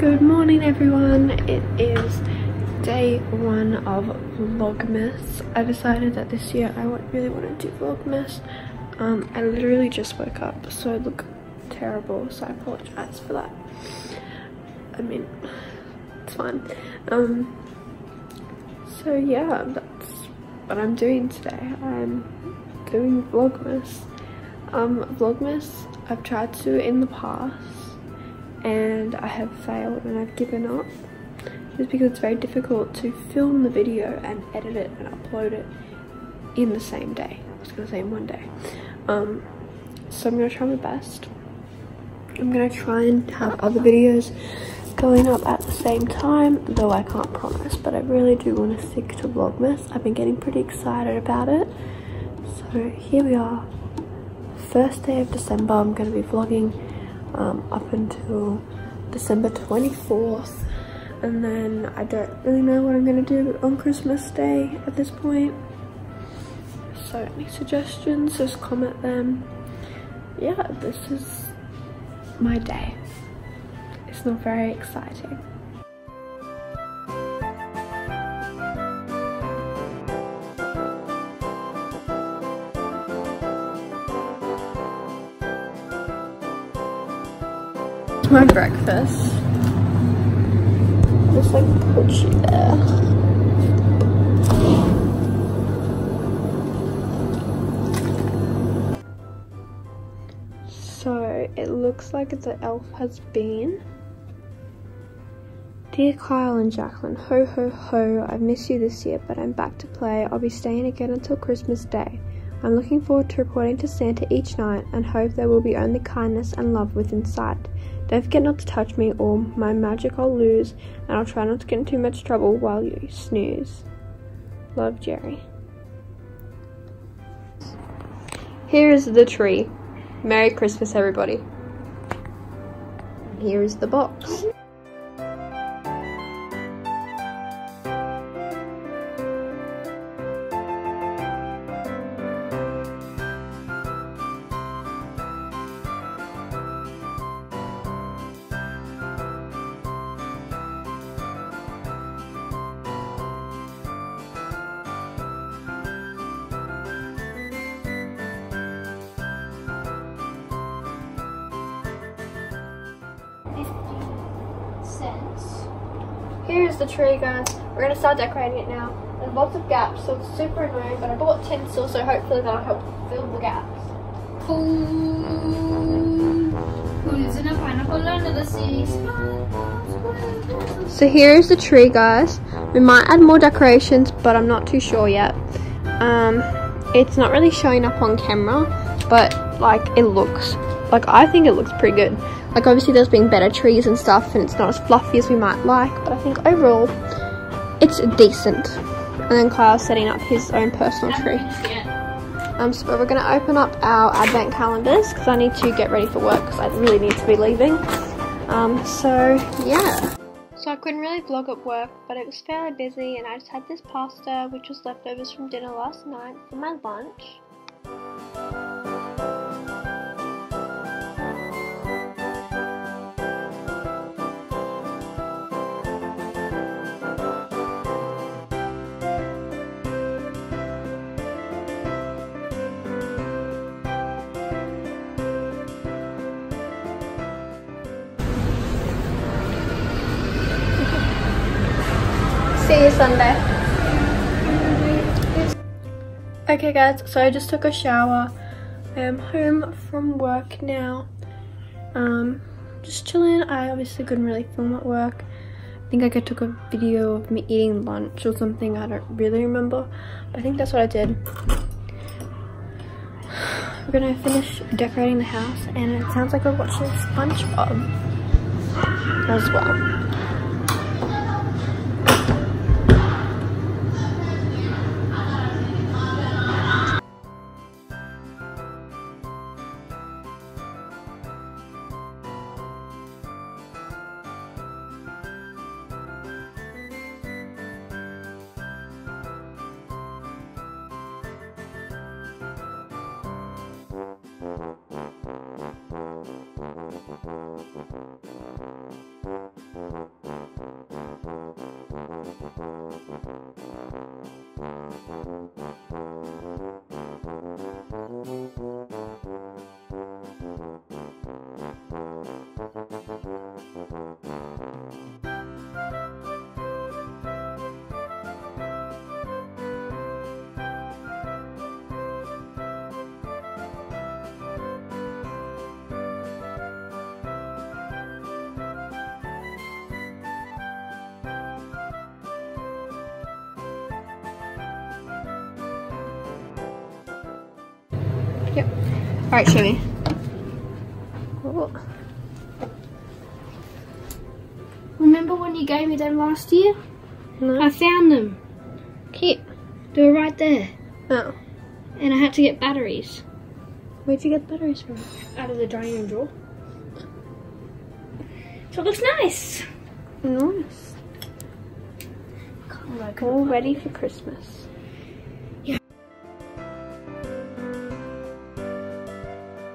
Good morning everyone. It is day one of Vlogmas. I decided that this year I really want to do Vlogmas. Um, I literally just woke up so I look terrible so I apologize for that. I mean, it's fine. Um, so yeah, that's what I'm doing today. I'm doing Vlogmas. Um, Vlogmas I've tried to in the past and I have failed and I've given up just because it's very difficult to film the video and edit it and upload it in the same day. I was gonna say in one day. Um, so I'm gonna try my best. I'm gonna try and have other videos going up at the same time, though I can't promise, but I really do want to stick to Vlogmas. I've been getting pretty excited about it. So here we are, first day of December. I'm going to be vlogging um, up until December 24th and then I don't really know what I'm gonna do on Christmas Day at this point. So any suggestions, just comment them. Yeah, this is my day. It's not very exciting. My breakfast. Just like pushy there. So it looks like the elf has been. Dear Kyle and Jacqueline, ho ho ho, I've missed you this year, but I'm back to play. I'll be staying again until Christmas Day. I'm looking forward to reporting to Santa each night and hope there will be only kindness and love within sight. Don't forget not to touch me or my magic I'll lose, and I'll try not to get in too much trouble while you snooze. Love, Jerry. Here is the tree. Merry Christmas, everybody. Here is the box. Here's the tree, guys. We're gonna start decorating it now. There's lots of gaps, so it's super annoying, but I bought tinsel, so hopefully that'll help fill the gaps. So here's the tree, guys. We might add more decorations, but I'm not too sure yet. Um, it's not really showing up on camera, but like it looks, like I think it looks pretty good. Like obviously there's been better trees and stuff and it's not as fluffy as we might like, but I think overall it's decent. And then Kyle's setting up his own personal tree. Um, so we're going to open up our advent calendars because I need to get ready for work because I really need to be leaving. Um, so yeah. So I couldn't really vlog at work, but it was fairly busy and I just had this pasta which was leftovers from dinner last night for my lunch. See you Sunday. Okay guys, so I just took a shower. I am home from work now. Um, just chilling. I obviously couldn't really film at work. I think like I took a video of me eating lunch or something. I don't really remember. But I think that's what I did. We're gonna finish decorating the house and it sounds like we're watching SpongeBob as well. Thank you. Yep. Alright, show me. Oh. Remember when you gave me them last year? No. I found them. Cute. They were right there. Oh. And I had to get batteries Where'd you get batteries from? out of the dining room drawer. So it looks nice. Nice. All ready for Christmas.